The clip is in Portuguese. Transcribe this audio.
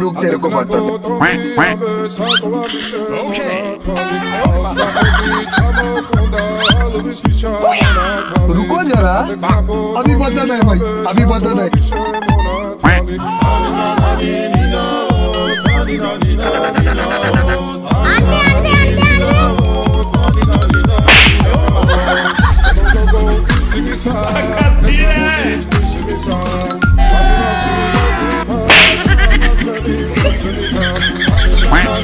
रुक तेरे को बता दो रुको जरा अभी बता दे भाई अभी बता दे 안 Quack.